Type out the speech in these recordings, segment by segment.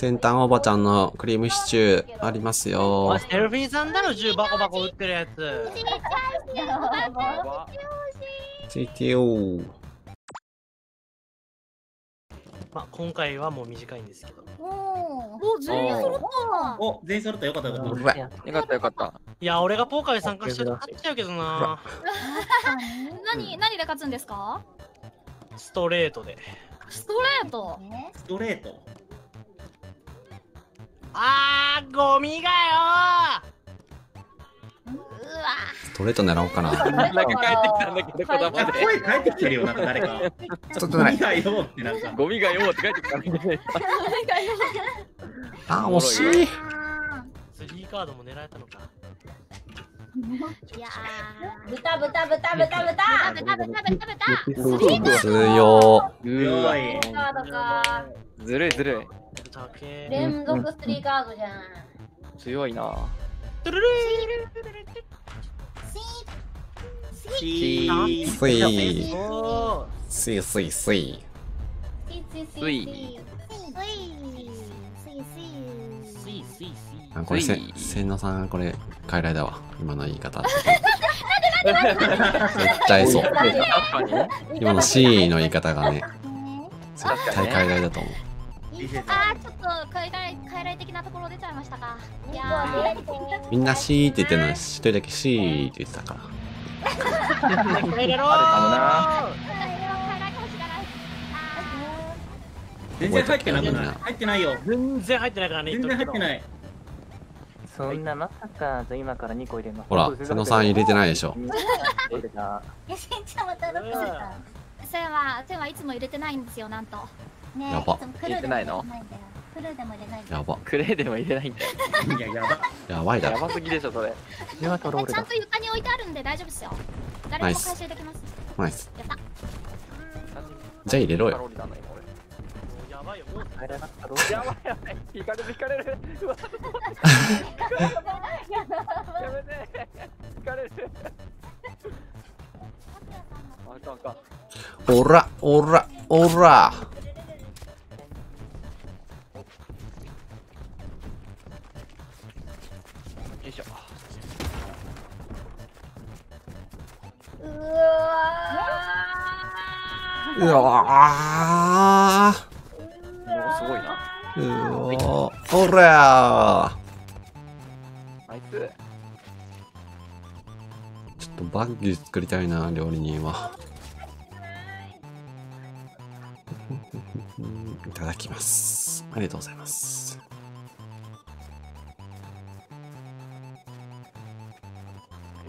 先端おばちゃんのクリームシチューありますよ。セルフィーさんだろ銃バコバコ撃ってるやつ。やばいついてよ。まあ今回はもう短いんですけど。もうお全員揃った。お、全員揃った。よかったよかった。よかったよかった。いや俺がポーカーに参加してると勝っちゃうけどな。何何で勝つんですか？ストレートで。ストレート。ねストレート。あーゴミがようわストレート狙おうかな。なんか帰ってきたんだけど、こだまあ、で。声返ってきてるよ、なんか誰か。ちょっとね見ないよってなんか。ゴミがよって帰ってきたんだけど。あー、惜しい。スリーカードも狙えたのかいや豚豚豚豚豚ー食べ食べ食べ食べた強う強わ、い。カードかずるいずるい。連続スリーカードじゃん強いな。トゥルルチい。ー。スイーおースイスイスイ。スイスイススイイスイスイスイスイスイあ、これせスイ、千野さん、これ、傀儡だわ。今の言い方。絶対そう。確かにね。今の C の言い方がね、絶対確かにね傀儡だと思う。あーちょっと海外海外的なところ出ちゃいましたかいやーみんな C って言ってるのに、一人だけ C って言ってたから。入れろあ海外かもしれないあ全然入ってなくない入ってないよ。全然入ってないからね全然入っていない。そんなまさか、じゃあ今から2個入れます。ほら、千野さん入れてないでしょ。入れた。えしんちゃんまた？たはいつも入れてないんですよなんとねやば入れないんだよクルーでも入れないんだよやば。クレーでも入れないんだよ。いや、やば。やばいだろ。やばすぎでしょ、それ。これはトロールだちゃんと。床に置いてあるんで大丈夫ですよ誰でも回収できますナイス。やったじゃあ入れろよ。やばいよもう入れますトロールやばいやばい。引かれる引かれる。うわ、やめて。引かれる。あかんあかん。おら、おら、おら。うわうわもうすごいな。ー。うわー。おらナイス。ちょっとバッグ作りたいな、料理人は。いただきます。ありがとうございます。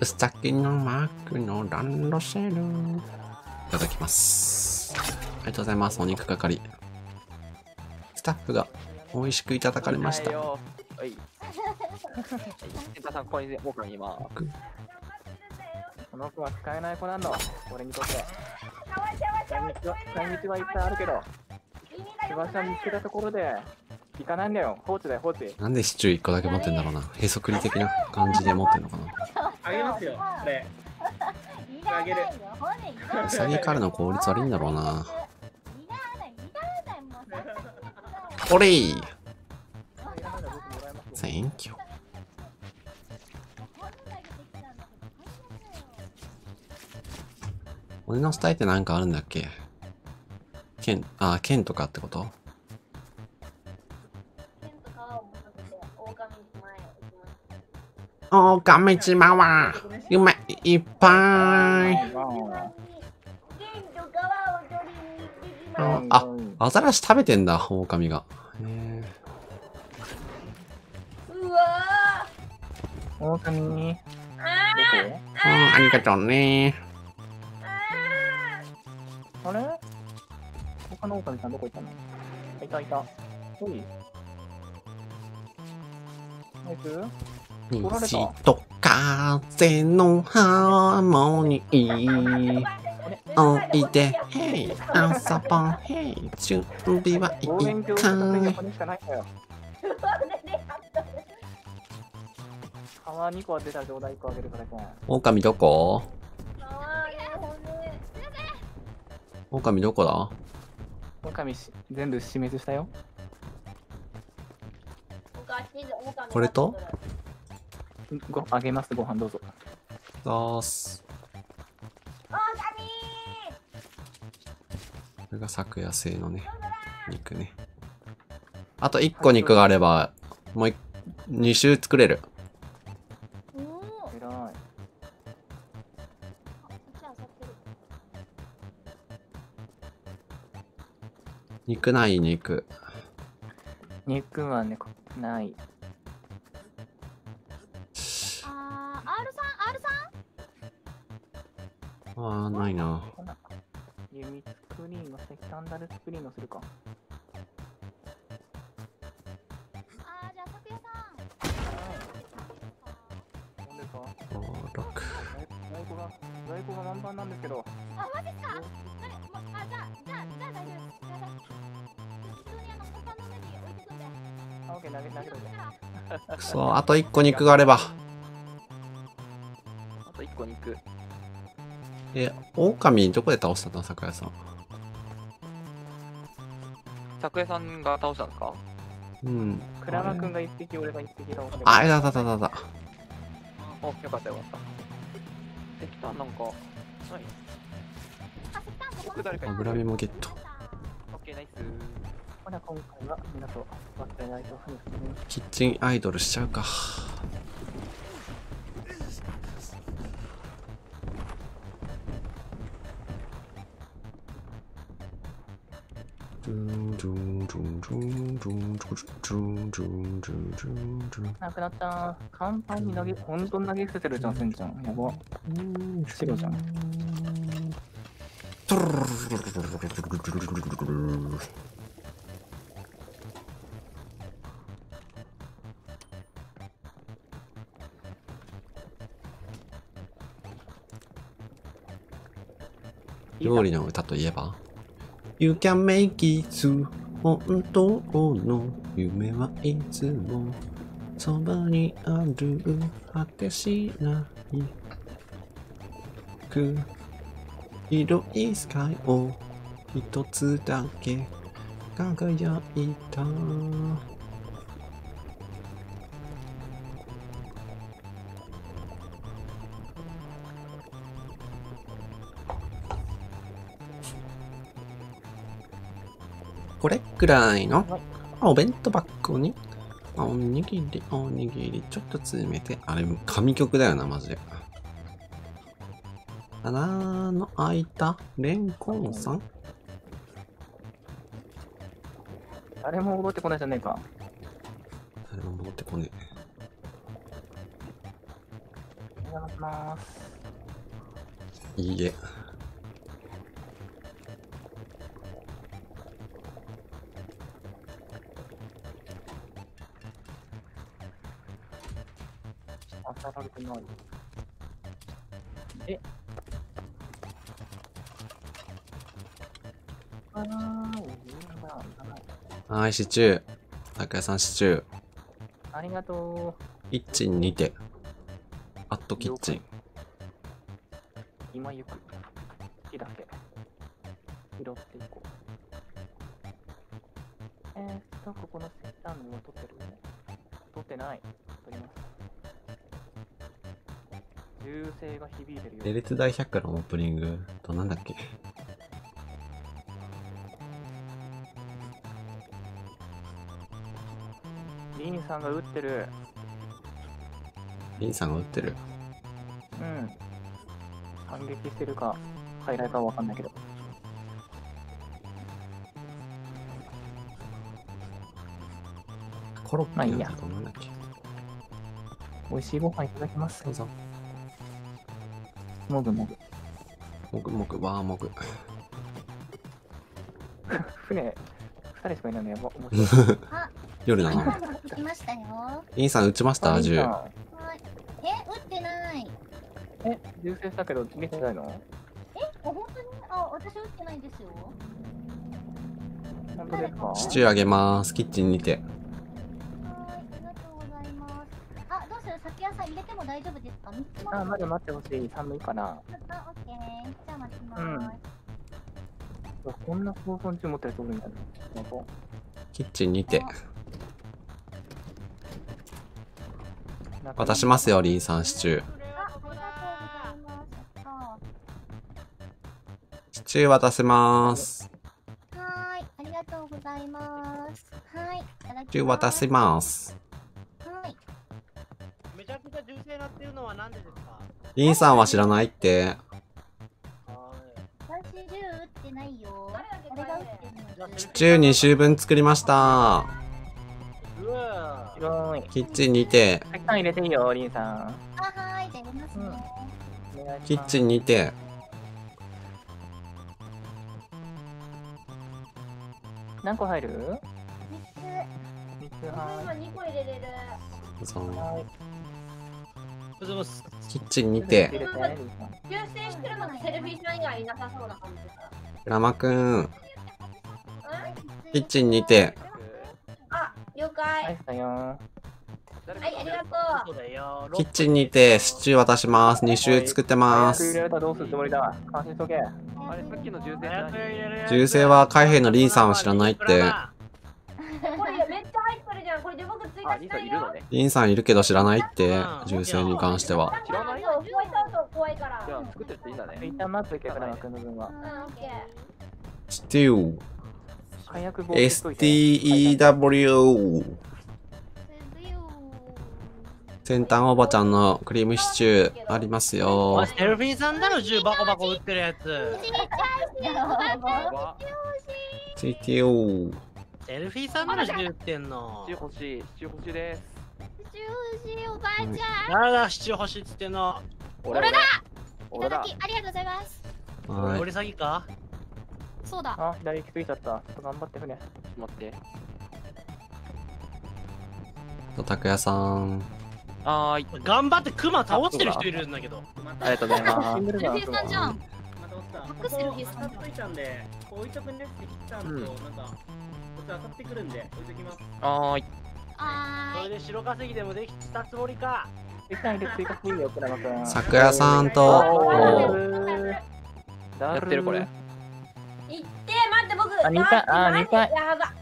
先のマークのランドセル。いただきます。ありがとうございます。お肉係。スタッフが美味しくいただかれました。よはい。センターさん、ここに僕が今。この子は使えない子なんだ。俺にとって。使い道は使いっぱいあるけど、翼見つけたところで、行かないんだよ。放置だよ、放置。なんでシチュー1個だけ持ってんだろうな。へそくり的な感じで持ってんのかな。あげますよ、これ。いらないよからの効率悪いんだろうな。いらないいらないもうさっさとおれい !Thank you. 俺のスタイってなんかあるんだっけ？剣、あ、剣とかってこと？おー、亀島は、夢いっぱい。剣と皮を取りに行ってきますあ、アザラシ食べてんだ、狼が。へうわ狼どこーうん、ありがとうね。あれ？他の狼さんどこ行ったの？いたいた。おい。ナイス虹と風のハーモニー。おいで、ヘイ、朝晩、ヘイ、準備はい望遠鏡いかのいこにしかないんだよ。皮2個は出たらちょうだい1個あげるか。狼どこ狼どこだ？狼し全部死滅したよ。これと？ごあげます、ご飯どうぞ。どうす。狼これが昨夜製のね、肉ね。あと1個肉があれば、もうい2周作れる。おお肉ない肉。肉はね、こない。あー、ないな。弓スクリーンのせ、スタンダルスクリーンのするか。あーじゃあさんほんでか5、6。在庫が、在庫が満帆なんですけど。あマジっすかなにもうあじゃあじゃあじゃあ大丈夫ですください普通にあの他の上に置いてくんであ、オッケー、投げ、投げといて。くそ、あと1個肉があれば。え、狼どこで倒したの？桜井さん。拓也さんが倒したんですか？うん。クラマ君が一匹、俺が一匹倒せる。あ、いだだだだだ。お、よかったよかった。石炭なんか、ない？僕誰かもゲット。オッケー、ナイス。ほな、今回は、みんなと、忘れないと。キッチンアイドルしちゃうか。なくなった。簡単に投げ、ほんとに投げ捨ててるじゃん、せんちゃん。やば。白じゃん。料理の歌といえば？You can make it 本当の夢はいつもそばにある。果てしないく広いスカイを一つだけ輝いた。これくらいのお弁当箱におにぎりおにぎりちょっと詰めてあれ神曲だよなマジで。穴の開いたレンコンさん？誰も戻ってこないじゃねえか。誰も戻ってこねお邪魔します。えいいえい。え？はいシチュー高谷さんシチューありがとキッチンにてアットキッチンう。今行く。木だけ。拾っていこう。えーっと、ここの石炭の取ってる取ってない。取ります。銃声が響いてるよ。レレツ大百科のオープニングとなんだっけ？リンさんが撃ってる。リンさんが撃ってる？うん。反撃してるか、傀儡かはわかんないけど。コロッケなんだとなんだっけ？美味しいご飯いただきますど。うぞもぐもぐ。もぐもぐわーもぐ。船、二人しかいないのやば。面白い。夜なの。行きましたよ。リンさん撃ちました？銃。え打ってない。んえ、銃声したけど、見てないの？えあ本当に？あ私打ってないですよ。本当ですか？シチューあげます。キッチンにてか三つもあ、まだ待ってほしい。寒いから。あオッケーじゃあ待ちます、うんこんな放送中持ってる人おるんだね。キッチンにて渡しますよ、リンさんシチュー。あ、ありがとうございます。あシチュー渡せます。はーい、ありがとうございます。はい、いただきます。シチュー渡せます。ってるのはなんでですか？リンさんは知らないって。私銃撃ってないよ。誰が撃ってんのシチュー2周分作りました。うわすごい。キッチンにて、たくさん入れていいよ、リンさん。あ、はーい、じゃあ入れますね。お願いしますキッチンにて、何個入る？三つ。?3 つは今2個入れれる。そのい。はい。ございます。キッチンに入て、してるのセルフィーさん以外いなさそうな感じですかラマくん、うんキッチンにて、あ、了は解い。、さよはい、ありがとそう。キッチンにて、シチュー渡します。2周作ってう。ます早く入れ。られたらどうするつもりだ監視しとけ。あれさっきの銃声銃声は海兵のリンさんを知らないって。こじゃん。これで僕追あ、加したいよリンさんいるの。ね。リンさんいるけど知らないって、銃声に関しては。知らないそうホワイトアウト怖いから。じゃあ作ってっていいんだね。一旦待っ君の分は。うん、オッケー。STEW。先端おばちゃんのクリームシチューありますおよい。セルフィーさんだろ、銃バコバコ撃ってるやつ。わ CTO。セルフィーさんだろ、銃撃ってんのシチュー。欲しい。シチュー欲しいです。おばあちゃん。誰だ、シチュー欲しいっつってんの。俺だ俺だただき、ありがとうございます。俺詐欺かそうだ。あ、左行き過ぎちゃった。ちょっと頑張って船。待って。と、拓也さん。はーい。頑張ってクマ倒してる人いるんだけど。ありがとうございまシングルフィーさんじゃん。また落ちた。バックセルフィーさん当たっといたんで、置いとくんですって来たんと、うんなんか、こっち当たってくるんで、置いときます。す。はーい。はーい。それで白稼ぎでもできたつもりか。一旦入れ追加していいよ、フラマ君。咲夜さんと、おややってるこれ。行って、待って、僕。あ二回あマジ二回やば。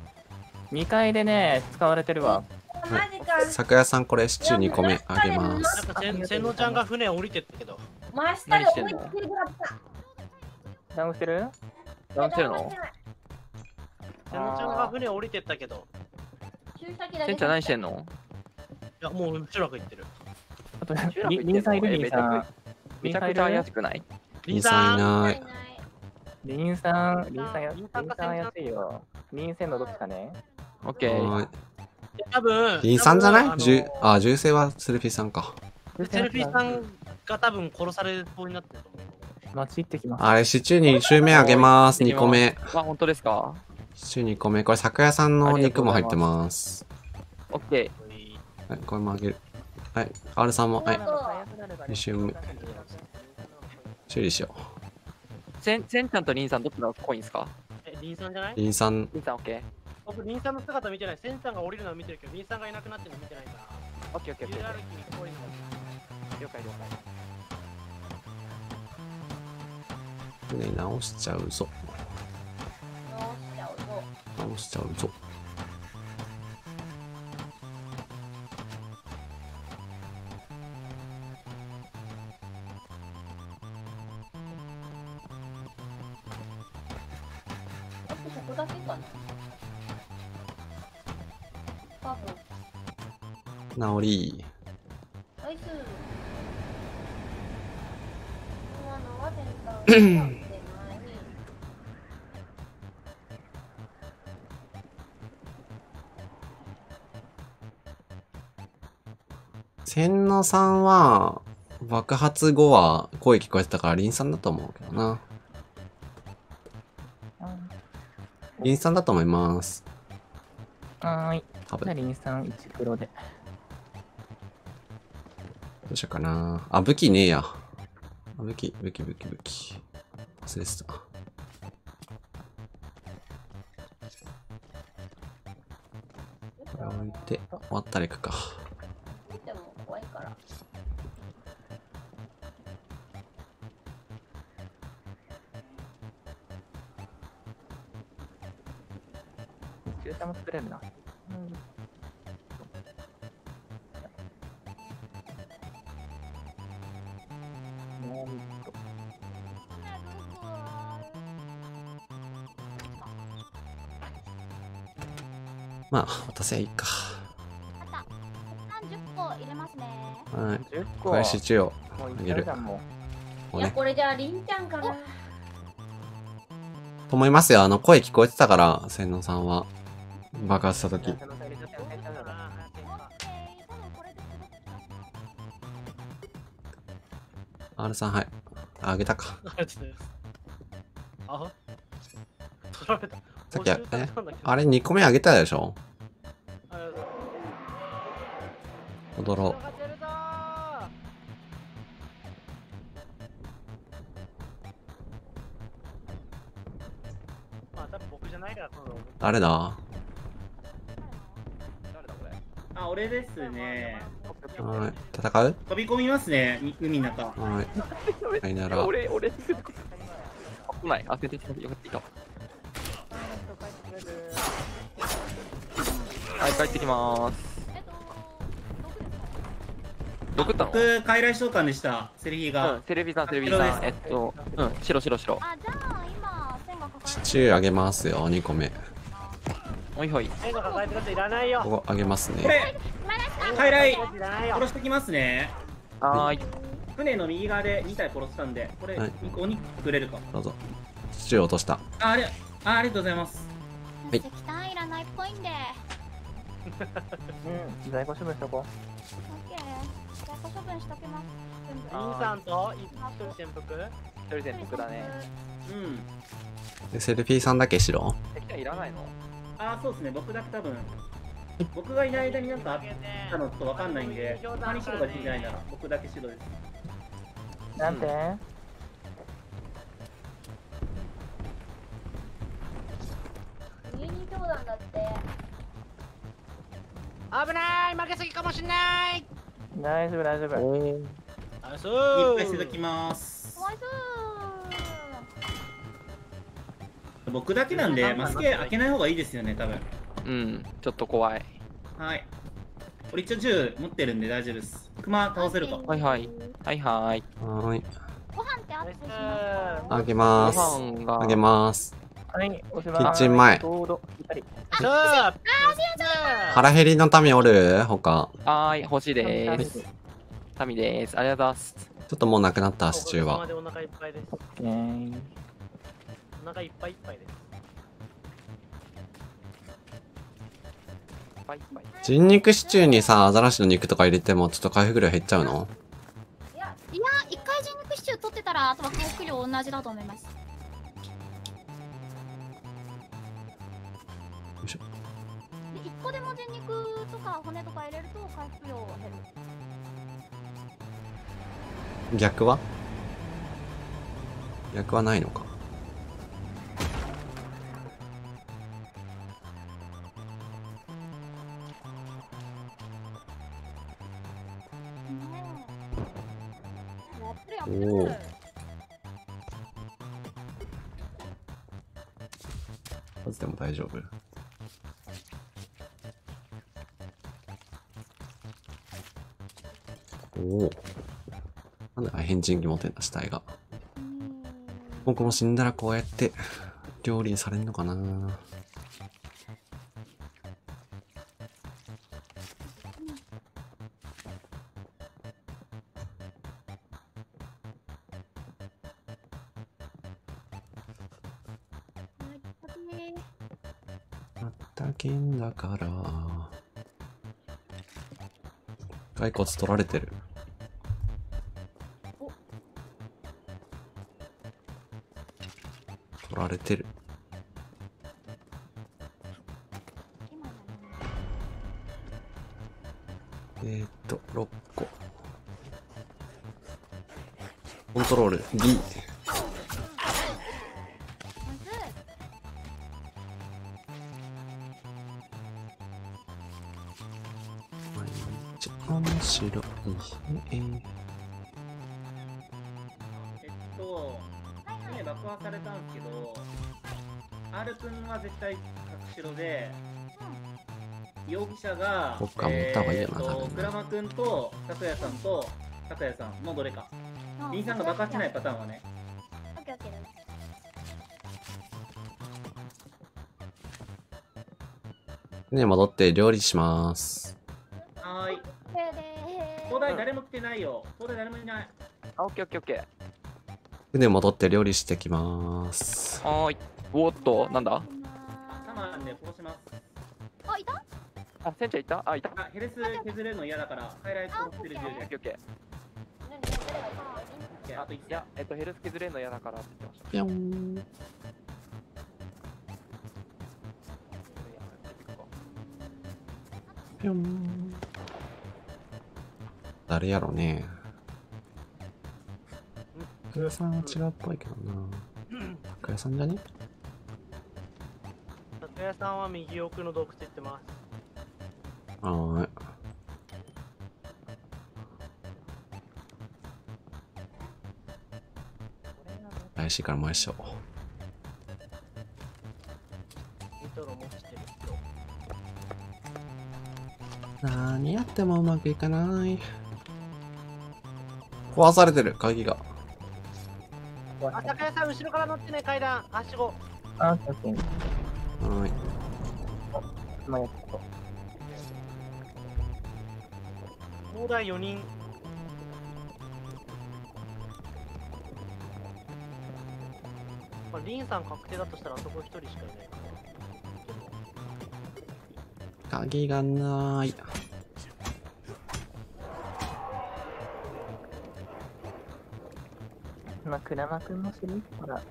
2階でね、使われてるわ。マジか。咲夜さんこれシチュー2個目あげます。なんかせん、のちゃんが船降りてったけど。真下で置いてくれた。ダウンしてる？ダウンしてるの？せんのちゃんが船降りてったけど。注射器だけセンちゃん何してんの？いや、もう中学行ってる。あと、リンさんいる？リンさん。めちゃくちゃ怪しくない？リンさんいない。ないリンさん、リンさんや、リンさんかさん怪しいよ。リン線のどっちかね？オッケー。はい。多分。リンさんじゃない？銃、あ、銃声はセルフィーさんか。セルフィーさんが多分殺されそうになってると思う。街行ってきます。あれ、シチュー2周目あげます。2個目。あ、本当ですか？シチュー2個目。これ、咲夜さんの肉も入ってます。オッケはい、これもあげる。はい、R さんも、はい、二二周目修理しよー。セン、センちゃんとリンさんどっちのコインですか？え、リンさんじゃなう。い？リンさん、リンさんオッケー。僕、リンさんの姿見てない。センちゃんが降りるのは見てるけど、リンさんがいなくなってるの見てないから。オッケーオッケーオッケー。了解了解。船直しちゃうぞ。直しちゃうぞ。直り。千野さんは、爆発後は声聞こえてたから、リンさんだと思うけどな。リンさんだと思います。はーい。多分。リンさん1黒で。どうしようかな。あ、武器ねえや。あ武器、武器、武器、武器。忘れてた。これ置いて、終わったら行くか。見ても怖いから。駐車も作れるな。まあ、私はいいか。あった30個入れますねはい。10個。小林中央。もういっあげるいや。これじゃあ、りんちゃんかな。と思いますよ。あの、声聞こえてたから、千野さんは。爆発したう。時。その入れちゃったよ入れちゃったよオッケー多分これで滑ってた R さん、はい。あ、あげたか。ありがとうございます。あ取られた。さっきあ補修されたんだけどあれ、2個目あげたでしょ？踊ろ。う。誰だあ、俺ですね。はい。戦う？飛び込みますね、み海の中。はい。はいなら俺、俺、あ来ない。あ、出てきた。よかった。はい、帰ってきまーす。えっと6ですか6ったの？僕、傀儡召喚でした、セルヒーうんが。、テレビさん、テレビさん。えっと、うん、白、白、白。あじゃあ今線がかかるシチューあげますよ、2個目。ほいほい。変が抱えてるやついらないよ。ここあげますね。これ、傀儡、殺。してきますね。はーい。船の右側で2体殺したんで、これ、はいお肉くれるか。どうぞ。シチュー落とした。あ、あれ、あありがとうございます。い。石炭いらないっぽいんで。うん、在庫処分しとこオッケー。在庫処分しときます。全部。リンさんと一人潜伏？一人潜伏だね。うん。で、セルフィーさんだけ白石炭いらないの？あ、そうですね、僕だけ多分。僕がいない間になんかあったのとわかんないんで、他に白が死んでないなら、僕だけ白です。う。なんて？上に教団だって。危ない負けすぎかもしんない大丈夫、大丈夫。あそいっぱいしていただきますか。わいそう僕だけなんで、マスケ開けない方がいいですよね、多分。うん、ちょっと怖い。はい。俺一応銃持ってるんで大丈夫です。熊倒せるか。はいはい。はいはい。はーい。ご飯ってアップしますか？あげごます。あげます。はい、おしまい。キッチン前ちょうど、ぴったり。そう腹減りの民おる？他。はーい、欲しいでーす。タミです。ありがとうございます。ちょっともうなくなった、シチューは。でお腹いっぱいです。えー、お腹いっぱいいっぱいです。人肉シチューにさ、アザラシの肉とか入れてもちょっと回復量減っちゃうの？いや一回人肉シチュー取ってたらあとは回復量同じだと思いますで一個でも人肉とか骨とか入れると回復量減る逆は？逆はないのか。おーるまずでも大丈夫。おお。なんだか変人気持てんだ、死体が。僕も死んだらこうやって料理されんのかなあったけんだから。骸骨取られてる。れてる。えー、っと、6個。コントロール D。毎日面白いね。えされたんですけど、R 君は絶対隠しろで、容疑者が、そっか持った方がいいよなえーと君と拓也さんと拓也さんのどれか。リンさんが爆発しないパターンはね。オッケーオッケーです船戻って料理します。はーい。東大誰も来てないよ。東大誰もいない。あ、オッケーオッケーオッケ船戻って料理してきます。ー。はーい。おーっと、なんだ？タマンで殺します。あいた？あ、船長いた？あ、いたあ、ヘルス削れるの嫌だから、ハイライトしてる銃でオッケー。いや、えっと、ヘルス削れるの嫌だからって言ってました。ぴょん。ぴょん。誰やろね。拓也さんは違うっぽいけどな。拓也さんじゃね？拓也さんは右奥の洞窟行ってます。あーい。怪しいからもう一緒。ニトロ持ちてる人。何やってもうまくいかない。壊されてる、鍵が。あ、拓也さん後ろから乗ってね、階段。はしご。あ、オッケー。はーい。まあ、やっと。東大4人。まあ、リンさん確定だとしたらあそこ1人しかいないから。鍵がない。まあ、鞍馬くんの知りほら。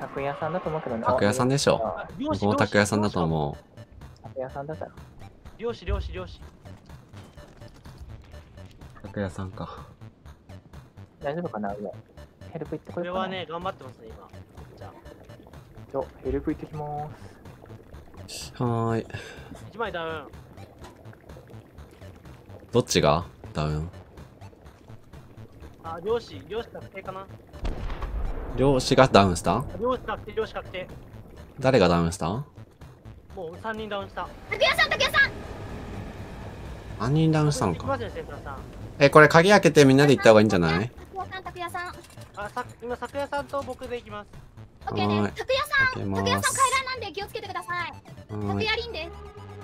拓也さんだと思うけどね。拓也さんでしょ。僕も拓也さんだと思拓也さんだったら。漁師、漁師、漁師。う。拓也さんか。大丈夫かな？上。ヘルプ行ってこれはね、頑張ってますね、今。じゃあ、ちょ、ヘルプ行ってきまーす。はーい。1枚ダウン。どっちがダウン？あ、漁師、漁師確定かな？漁師がダウンした？漁師確定、漁師確定。誰がダウンした？もう3人ダウンした。拓也さん拓也さん何人ダウンしたのか。え、これ鍵開けてみんなで行った方がいいんじゃない？拓也さん拓也さんあ、さ今、咲夜さんと僕で行きます。オッケーです拓也さん拓也さんす。階段なんで気をつけてください。拓也リンで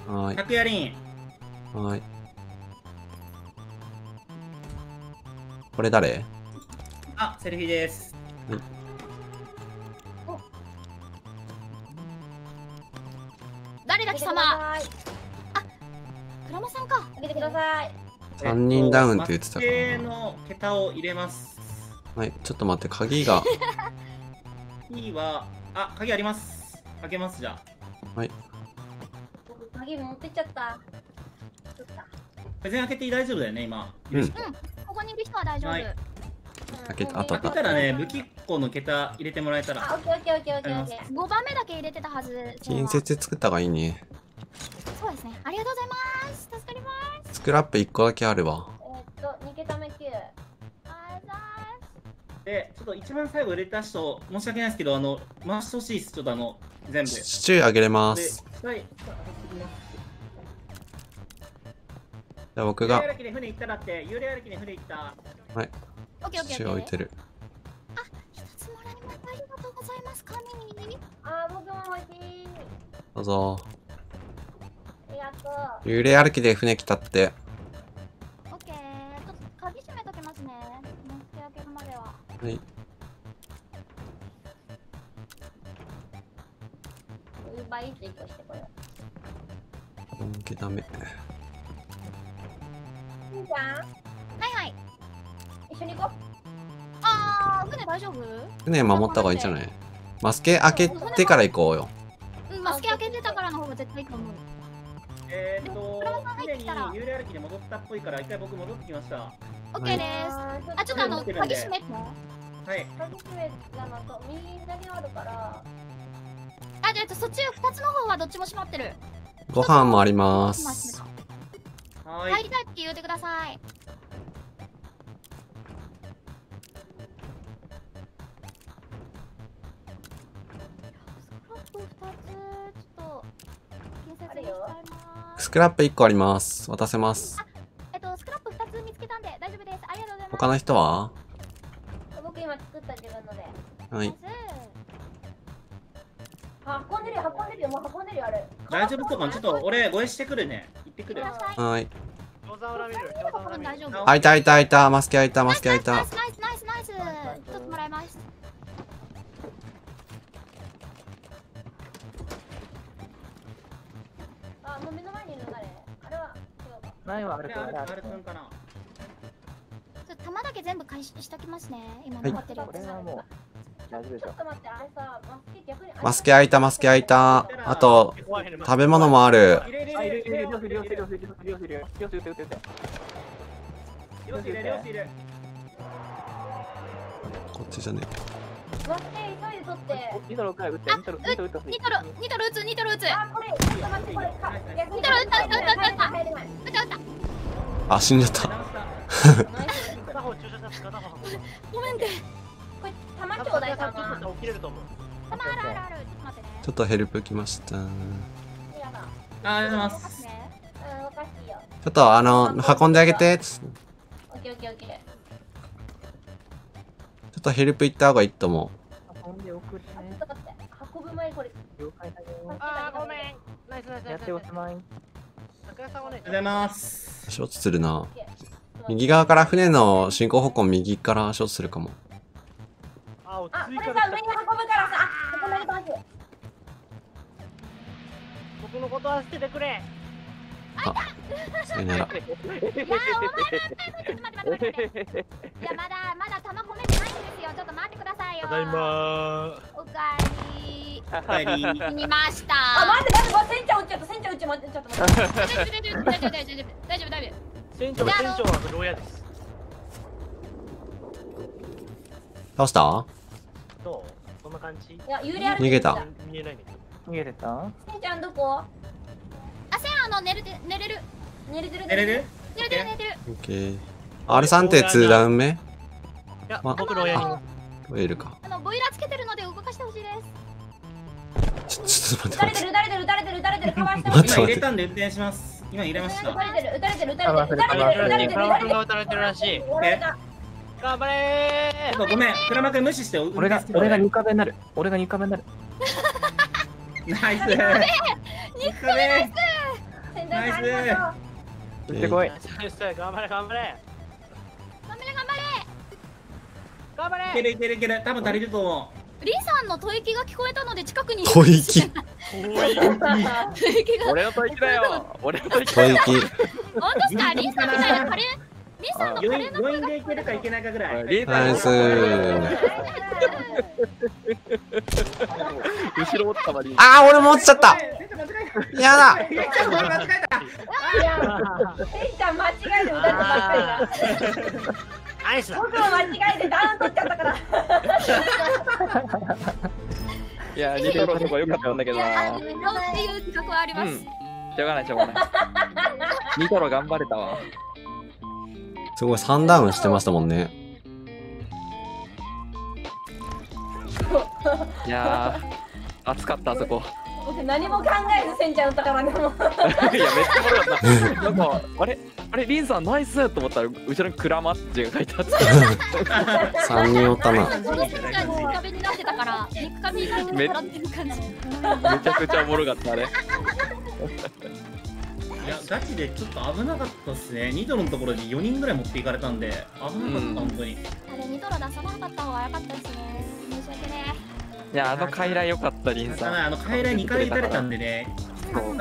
すはーい。拓也リン。はーい。これ誰？あ、セルフィです。誰だ貴様？開倉間さんかけてください。三人ダウンって言ってたからの桁を入れます。はい、ちょっと待って、鍵が。P は、あ、鍵あります。開けます、じゃあ。僕、鍵持ってっちゃった。別に開けて大丈夫だよね、今。うんここにいる人は大丈夫、はい開けたうん後開けたらね、武器庫の桁入れてもらえたあ、ら。オッケーオッケーオッケーオッケーオッケー。5番目だけ入れてたはず近接作った方がいいね。そうですねありがとうございます助かりますスクラップ1個だけあるわ。えーっと、2桁目9。ありがとうございますで、ちょっと一番最後入れた人、申し訳ないですけど、あの、回してほしいです、ちょっとあの、全部。で、シチューあげれまはい、す。じゃあ、僕が幽霊歩きで船行ったらって、幽霊歩きで船行った。オッケーオッシチケーオッケーュー置いてる。一つもらいましたありがとうございます神あー、僕も欲しい。どうぞ。ありがとう。幽霊歩きで船来たって。オッケーちょっと鍵閉めときますね持って開けるまでははい。ウーバーイーツ1個してこよ4桁目。う。しんちゃん、はいはい。一緒に行こあー船大丈夫？船守った方がいいんじゃない？マスケ開けてから行こうよ。うんマスケ開けてたからの方が絶対いいと思う。えーっと黒間さん、入船にってきたら。幽霊歩きで戻ったっぽいから、一回僕戻ってきました。はオッケーです。あちょっとあの鍵閉めてい。鍵閉めたのと、右左にあるから、あじゃあそっち2つの方はどっちも閉まってる。ご飯もありま閉まってす。たはーい。入りたいって言うてくださいスクラップ2つちょっと建設にしちゃいますスクラップ1個あります。渡せます。えっとスクラップ2つ見つけたんで大丈夫ですありがとうございます他の人は？僕今作った自分ので。はい。運んでるよ、運んでるでもう運んでるよあれ大丈夫そうかなちょっと俺護衛してくるね行ってくはーい。餃子裏見る。餃子多裏見る。分大丈夫あ、いたいたいた。マスケ開いた、マスケ開いた。ナイス。ナイスナイスナイス一つもらいますあもう目の前にいるの誰？あれはないわ、あれあれあれくんかなちょっと弾だけ全部回収しときますね。今はい残ってるやこれはもう大丈夫でしょちょっと待って、マスケ。開いた、マスケ開いた。あと、食べ物もある。こっちじゃねえ。あ、っ、死んじゃった。ごめんね。これ玉多ちょうだい分玉ちょっと起きれると思う弾あるあるあるちょっと待ってねちょっとヘルプ来ました。あありがとうございますねうんおかしいよょっと、あの、運んであげて。ちょっとヘルプ行った方がいいと思遊んでおくねあちょっと待って運ぶ前にこれ了解だよあーごめんナイスナイスナイスやっておしまいさんはねありがとうございますう。ショートするな。右側から船の進行方向右からショートするかも。ああこれ追加できた。さ上に運ぶからさ。ここ投げてます。僕のことは捨ててくれ。さよなら。いやーお前のちょっと待って待って待って待っていやまだまだ弾込めてないんですよ。ちょっと待ってくださいよ。ただいまおかえり。おかえり。死にました。あ待って待ってセンちゃん撃っちゃったセンちゃん撃っちゃったちょっと待って。大丈夫大丈夫大丈夫大丈夫大丈夫大丈夫大丈船長船長は牢屋です。倒した？んな感じ？いや幽霊ある逃げた。見えないね逃げてた？センちゃんどこ？夫あせんあの寝る寝れる。寝れてる寝れる？寝れてる。寝れてるオッケー。R3 って2ダウン目いやま僕牢屋に。ウェルか。あのボイラーつけてるので動かしてほしいですちょ、ちょっと待って撃たれてる撃たれてる撃たれてる撃たれてるかわして待って今入れたんで運転します今入れました撃たれてる撃たれてる撃たれてる撃たれてる撃たれてる撃たれてるクラマ君が撃たれてるらしい頑張れちょっとごめん。倉間君無視して俺が、俺が2壁になる。俺が2壁になる。ナイス。肉壁仙台さんありがとう撃ってこい。ー頑張れ頑張れ。頑張れ頑張れ。頑張いけれるいけるいける。多分足りると思リンさんの吐息が聞こえたので近くに吐息。吐息が。俺の吐息だよ。俺の吐息。吐息。本当ですか？リンさんみたいなカレーリンさんのう余韻余韻でいけるかいけないかぐらいナイス後ろ落ちたまり。あー、俺も落ちちゃったやだ間違えたいやセンちゃん間違えて撃たれてばっかりだナイスだ僕も間違えてダウン取っちゃったからいや、ニトロのとこ良かったんだけどいやあな。っていう企画はあります、うん。しょうがない、しょうがない。ニトロ頑張れたわ。すごい、3ダウンしてましたもんね。いやー、熱かった、あそこ。僕何も考えずセンちゃん撃ったからねもう いや、めっちゃおもろかった。なんか、あれあれ、リンさんナイスと思ったら、後ろにクラマッチが書いてあって。3人おったな。その瞬間肉壁になってたから肉壁になってもらってる感じめちゃくちゃおもろかった、あれ。いやガチでちょっと危なかったっすね。ニトロのところに4人ぐらい持っていかれたんで危なかった、うん本当に。あれニトロ出さなかった方が良かったですね。申し訳ねいや、あの回来良かった、リンさん。あの傀儡2回撃たれたんでね。そう。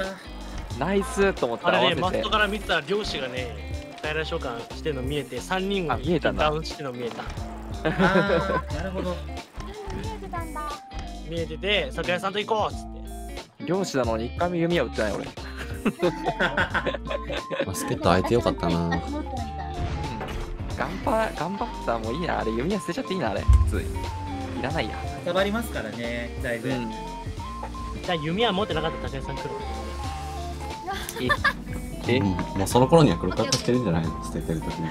ナイスと思ったら合あれねマわせて。ストから見てたら漁師がね平ら召喚してるの見えて3人あ見えたんだダウンしてるの見えた。なるほど。見えてたんだ。見えてて桜井さんと行こうっつって。漁師なのに一回も弓は撃ってない俺。バスケット開いてよかったな。頑張頑張ったもういいな。あれ弓は捨てちゃっていいなあれ。普通いらないや。かばりますからねだいぶ、うん。じゃあ弓は持ってなかった高井さん来る。え？うん。もうその頃には黒カットしてるんじゃないの？捨ててる時に。